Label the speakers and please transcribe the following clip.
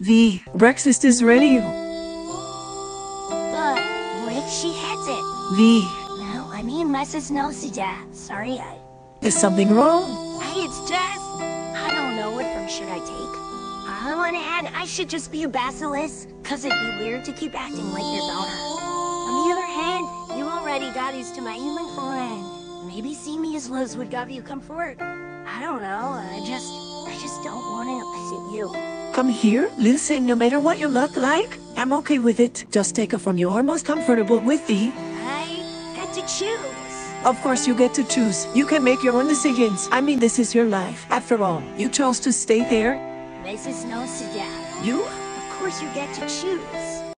Speaker 1: Vee, breakfast is ready.
Speaker 2: But what if she hits it?
Speaker 1: Vee,
Speaker 2: No, I mean Mrs. Noceda. Sorry, I.
Speaker 1: is something wrong?
Speaker 2: Hey, it's just... I don't know what from should I take. On one hand, I should just be a basilisk, cause it'd be weird to keep acting like your daughter. On the other hand, you already got used to my human form. Maybe see me as Luz would give you comfort. I don't know. I just,
Speaker 1: Come here, listen, no matter what you look like, I'm okay with it. Just take a from your most comfortable with thee.
Speaker 2: I get to choose.
Speaker 1: Of course you get to choose. You can make your own decisions. I mean, this is your life. After all, you chose to stay there.
Speaker 2: Mrs. Noceda.
Speaker 1: You?
Speaker 2: Of course you get to choose.